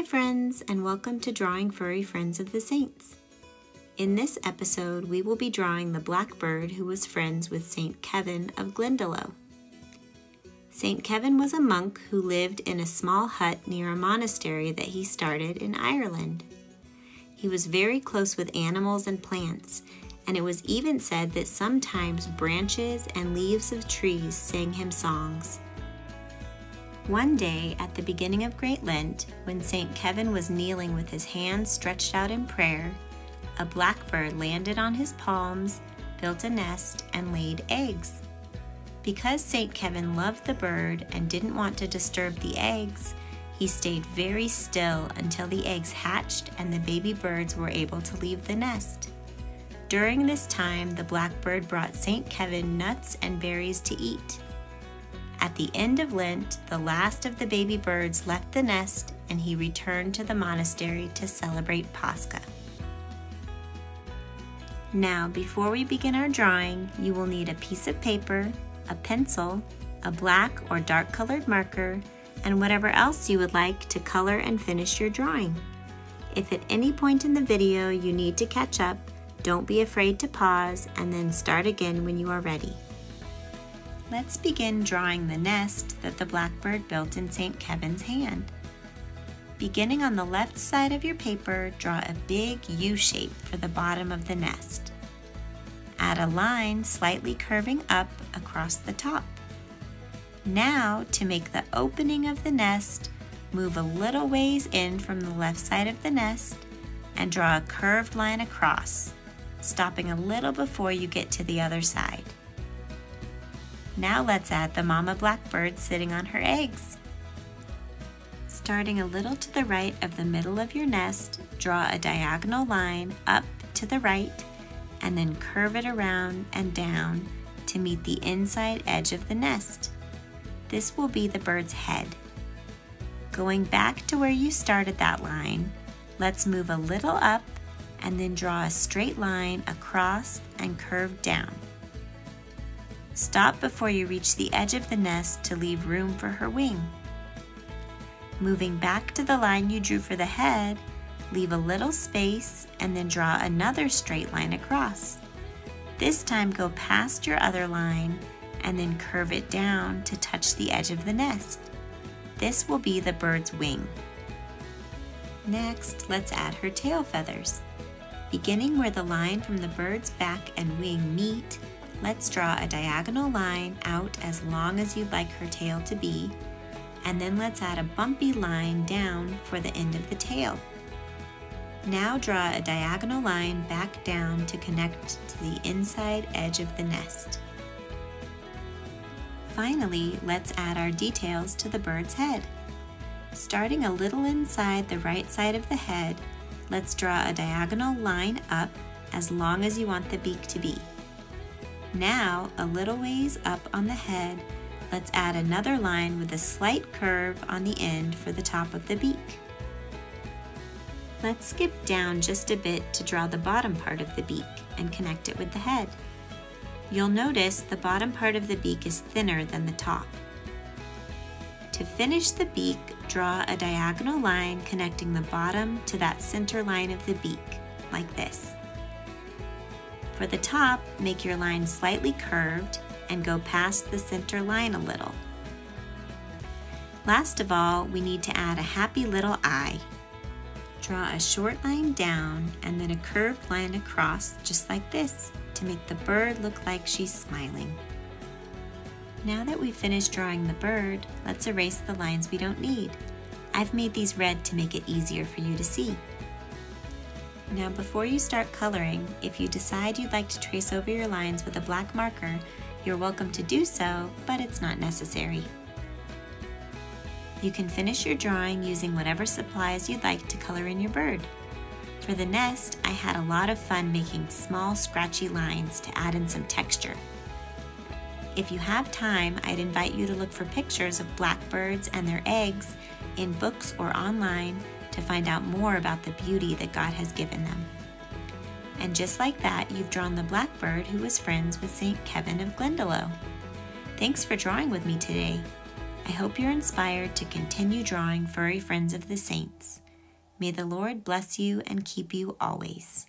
friends, and welcome to Drawing Furry Friends of the Saints. In this episode, we will be drawing the blackbird who was friends with St. Kevin of Glendalough. St. Kevin was a monk who lived in a small hut near a monastery that he started in Ireland. He was very close with animals and plants, and it was even said that sometimes branches and leaves of trees sang him songs. One day at the beginning of Great Lent, when St. Kevin was kneeling with his hands stretched out in prayer, a blackbird landed on his palms, built a nest, and laid eggs. Because St. Kevin loved the bird and didn't want to disturb the eggs, he stayed very still until the eggs hatched and the baby birds were able to leave the nest. During this time, the blackbird brought St. Kevin nuts and berries to eat. At the end of Lent, the last of the baby birds left the nest and he returned to the monastery to celebrate Pascha. Now, before we begin our drawing, you will need a piece of paper, a pencil, a black or dark colored marker, and whatever else you would like to color and finish your drawing. If at any point in the video you need to catch up, don't be afraid to pause and then start again when you are ready. Let's begin drawing the nest that the blackbird built in St. Kevin's hand. Beginning on the left side of your paper, draw a big U shape for the bottom of the nest. Add a line slightly curving up across the top. Now, to make the opening of the nest, move a little ways in from the left side of the nest and draw a curved line across, stopping a little before you get to the other side. Now let's add the mama blackbird sitting on her eggs. Starting a little to the right of the middle of your nest, draw a diagonal line up to the right and then curve it around and down to meet the inside edge of the nest. This will be the bird's head. Going back to where you started that line, let's move a little up and then draw a straight line across and curve down. Stop before you reach the edge of the nest to leave room for her wing. Moving back to the line you drew for the head, leave a little space and then draw another straight line across. This time go past your other line and then curve it down to touch the edge of the nest. This will be the bird's wing. Next, let's add her tail feathers. Beginning where the line from the bird's back and wing meet, Let's draw a diagonal line out as long as you'd like her tail to be, and then let's add a bumpy line down for the end of the tail. Now draw a diagonal line back down to connect to the inside edge of the nest. Finally, let's add our details to the bird's head. Starting a little inside the right side of the head, let's draw a diagonal line up as long as you want the beak to be. Now, a little ways up on the head, let's add another line with a slight curve on the end for the top of the beak. Let's skip down just a bit to draw the bottom part of the beak and connect it with the head. You'll notice the bottom part of the beak is thinner than the top. To finish the beak, draw a diagonal line connecting the bottom to that center line of the beak, like this. For the top, make your line slightly curved and go past the center line a little. Last of all, we need to add a happy little eye. Draw a short line down and then a curved line across just like this to make the bird look like she's smiling. Now that we've finished drawing the bird, let's erase the lines we don't need. I've made these red to make it easier for you to see. Now before you start coloring, if you decide you'd like to trace over your lines with a black marker, you're welcome to do so, but it's not necessary. You can finish your drawing using whatever supplies you'd like to color in your bird. For the nest, I had a lot of fun making small scratchy lines to add in some texture. If you have time, I'd invite you to look for pictures of blackbirds and their eggs in books or online to find out more about the beauty that God has given them. And just like that, you've drawn the blackbird who was friends with St. Kevin of Glendalough. Thanks for drawing with me today. I hope you're inspired to continue drawing furry friends of the saints. May the Lord bless you and keep you always.